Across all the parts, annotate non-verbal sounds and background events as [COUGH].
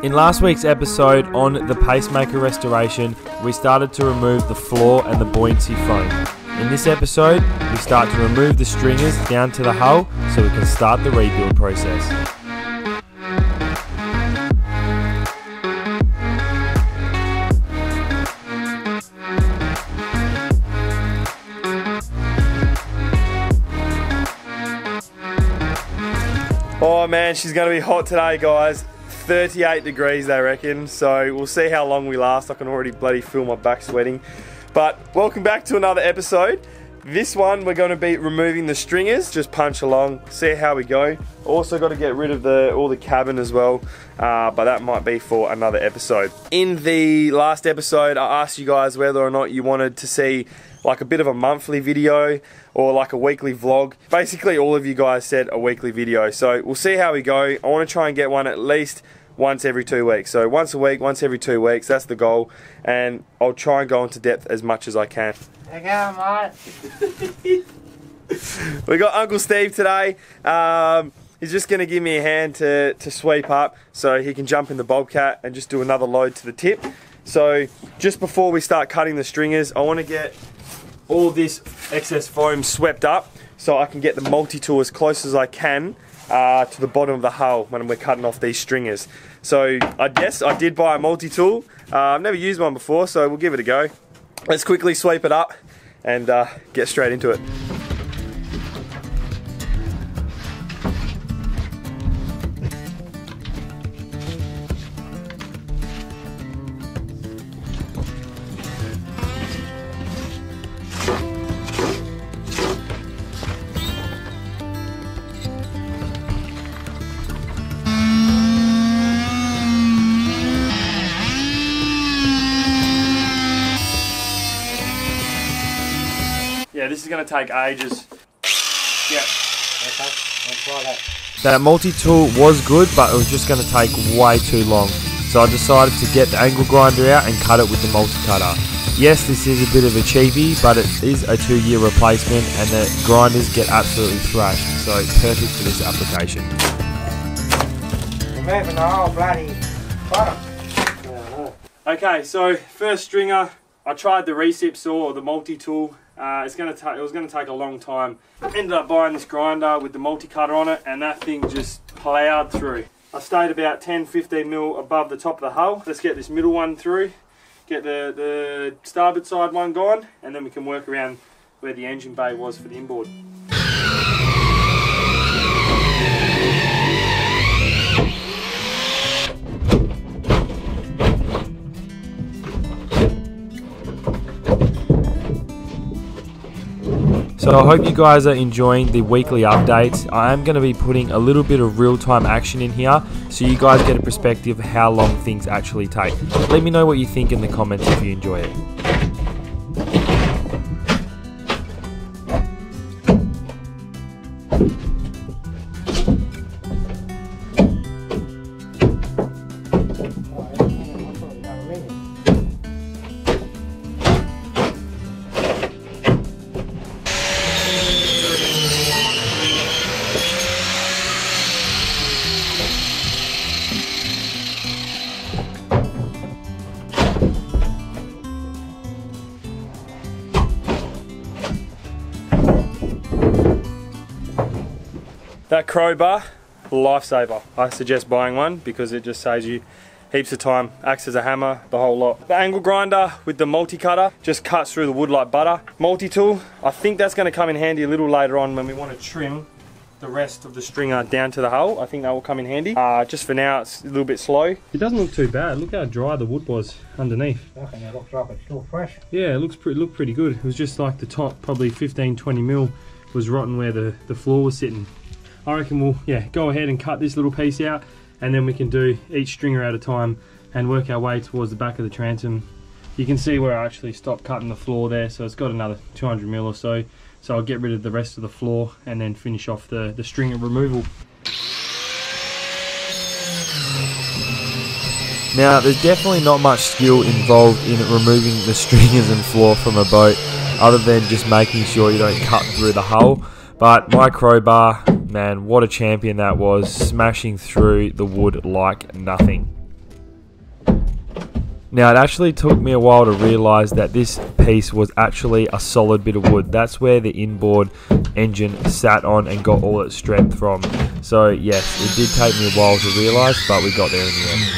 In last week's episode on the pacemaker restoration, we started to remove the floor and the buoyancy foam. In this episode, we start to remove the stringers down to the hull so we can start the rebuild process. Oh man, she's going to be hot today, guys. 38 degrees, they reckon. So we'll see how long we last. I can already bloody feel my back sweating. But welcome back to another episode. This one, we're going to be removing the stringers. Just punch along, see how we go. Also got to get rid of the all the cabin as well. Uh, but that might be for another episode. In the last episode, I asked you guys whether or not you wanted to see like a bit of a monthly video or like a weekly vlog. Basically, all of you guys said a weekly video. So we'll see how we go. I want to try and get one at least once every two weeks. So once a week, once every two weeks, that's the goal. And I'll try and go into depth as much as I can. There you go, mate. [LAUGHS] We got Uncle Steve today. Um, he's just going to give me a hand to, to sweep up so he can jump in the Bobcat and just do another load to the tip. So just before we start cutting the stringers, I want to get all this excess foam swept up so I can get the multi-tool as close as I can uh, to the bottom of the hull when we're cutting off these stringers. So I guess I did buy a multi-tool. Uh, I've never used one before, so we'll give it a go. Let's quickly sweep it up and uh, get straight into it. This is going to take ages. Yeah. Okay, let's try that. That multi-tool was good, but it was just going to take way too long. So I decided to get the angle grinder out and cut it with the multi-cutter. Yes, this is a bit of a cheapie, but it is a two-year replacement and the grinders get absolutely thrashed. So it's perfect for this application. You're the whole bloody bottom. Okay, so first stringer, I tried the recip saw or the multi-tool. Uh, it's gonna take. It was gonna take a long time. Ended up buying this grinder with the multi-cutter on it, and that thing just plowed through. I stayed about 10, 15 mil above the top of the hull. Let's get this middle one through. Get the the starboard side one gone, and then we can work around where the engine bay was for the inboard. So I hope you guys are enjoying the weekly updates. I am going to be putting a little bit of real-time action in here so you guys get a perspective of how long things actually take. Let me know what you think in the comments if you enjoy it. That crowbar, lifesaver. I suggest buying one because it just saves you heaps of time. Acts as a hammer, the whole lot. The angle grinder with the multi-cutter just cuts through the wood like butter. Multi-tool, I think that's going to come in handy a little later on when we want to trim the rest of the stringer down to the hull. I think that will come in handy. Uh, just for now, it's a little bit slow. It doesn't look too bad. Look how dry the wood was underneath. I reckon it looks like it's still fresh. Yeah, it looks pretty, looked pretty good. It was just like the top, probably 15, 20 mil was rotten where the, the floor was sitting. I reckon we'll yeah go ahead and cut this little piece out and then we can do each stringer at a time and work our way towards the back of the transom. You can see where I actually stopped cutting the floor there so it's got another 200 mil or so so I'll get rid of the rest of the floor and then finish off the, the stringer removal. Now, there's definitely not much skill involved in removing the stringers and floor from a boat, other than just making sure you don't cut through the hull. But my crowbar, man, what a champion that was, smashing through the wood like nothing. Now, it actually took me a while to realise that this piece was actually a solid bit of wood. That's where the inboard engine sat on and got all its strength from. So, yes, it did take me a while to realise, but we got there in the end.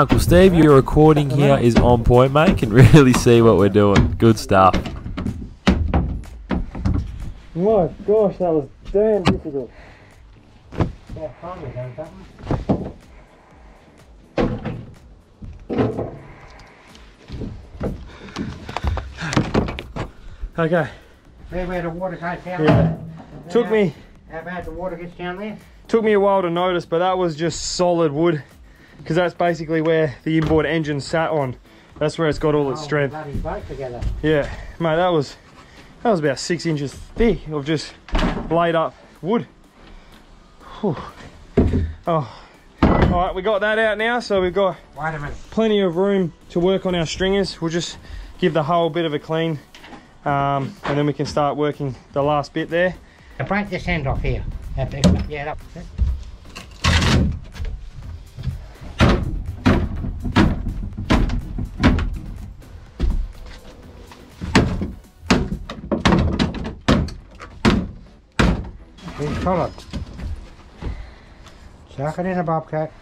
Uncle Steve, your recording here is on point, mate. Can really see what we're doing. Good stuff. My gosh, that was damn difficult. Yeah, finally done something. Okay, There where the water goes down Yeah. there. took me How bad the water gets down there? took me a while to notice, but that was just solid wood, because that's basically where the inboard engine sat on. That's where it's got all its Oh, strength. Bloody boat together. Yeah, mate, that was that was about six inches thick of just laid up wood. Whew. Oh, all right, we got that out now, so we've got Wait a minute. plenty of room to work on our stringers. We'll just give the whole bit of a clean, um, and then we can start working the last bit there. Now break this end off here. Yeah, that. Pretty solid. Chuck it in a bobcat.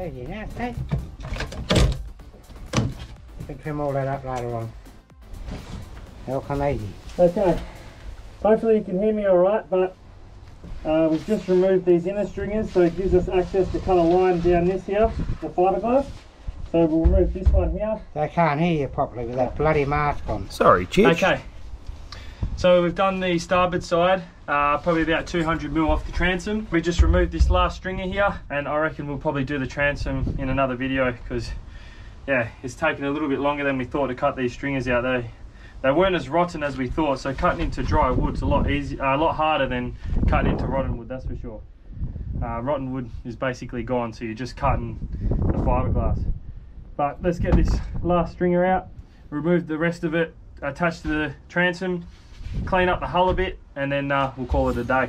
There you go, okay. You can trim all that up later on. How come easy? Okay, hopefully you can hear me all right, but uh, we've just removed these inner stringers, so it gives us access to cut a line down this here, the fiberglass. So we'll remove this one here. They can't hear you properly with that bloody mask on. Sorry, Chitch. Okay. So we've done the starboard side, uh, probably about 200 mil off the transom. We just removed this last stringer here, and I reckon we'll probably do the transom in another video because, yeah, it's taken a little bit longer than we thought to cut these stringers out. They they weren't as rotten as we thought, so cutting into dry wood's a lot easy, uh, a lot harder than cutting into rotten wood. That's for sure. Uh, rotten wood is basically gone, so you're just cutting the fiberglass. But let's get this last stringer out, remove the rest of it, attach to the transom, clean up the hull a bit, and then uh, we'll call it a day.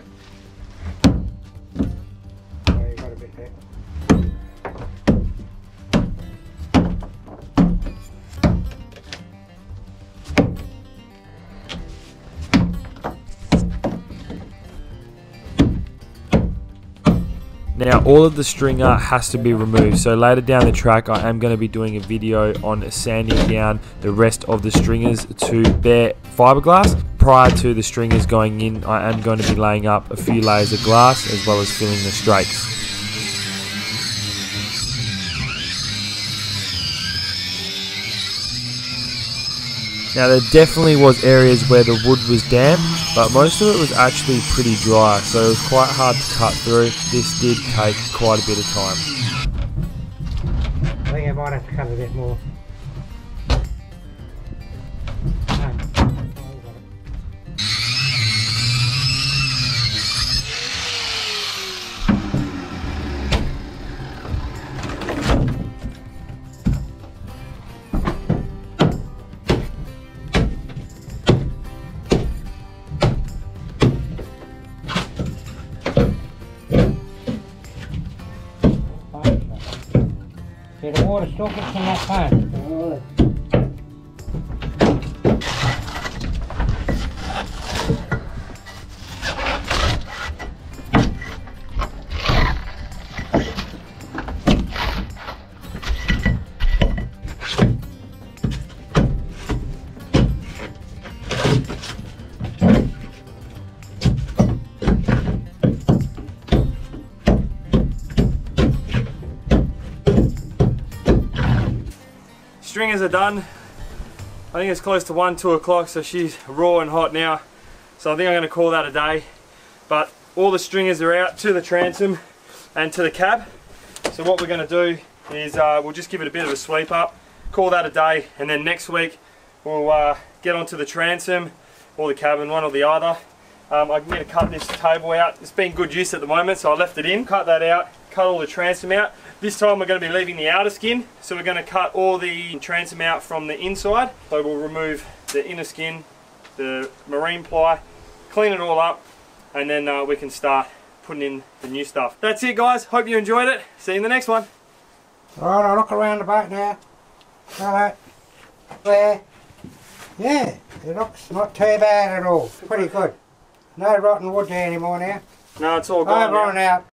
Now, all of the stringer has to be removed. So later down the track, I am going to be doing a video on sanding down the rest of the stringers to bare fiberglass. Prior to the stringers going in, I am going to be laying up a few layers of glass as well as filling the strakes. Now there definitely was areas where the wood was damp, but most of it was actually pretty dry, so it was quite hard to cut through. This did take quite a bit of time. I think I might have to cut a bit more. Yeah, the water still gets in are done. I think it's close to 1, 2 o'clock, so she's raw and hot now. So I think I'm going to call that a day. But all the stringers are out to the transom and to the cab. So what we're going to do is uh, we'll just give it a bit of a sweep up, call that a day, and then next week we'll uh, get onto the transom or the cabin, one or the other. Um, I need to cut this table out. It's been good use at the moment, so I left it in. Cut that out, cut all the transom out. This time we're going to be leaving the outer skin, so we're going to cut all the transom out from the inside. So we'll remove the inner skin, the marine ply, clean it all up, and then uh, we can start putting in the new stuff. That's it guys, hope you enjoyed it. See you in the next one. Alright, I'll look around the boat now. Alright. There. Yeah, it looks not too bad at all. Pretty good. No rotten wood there anymore now. No, it's all gone now. and out.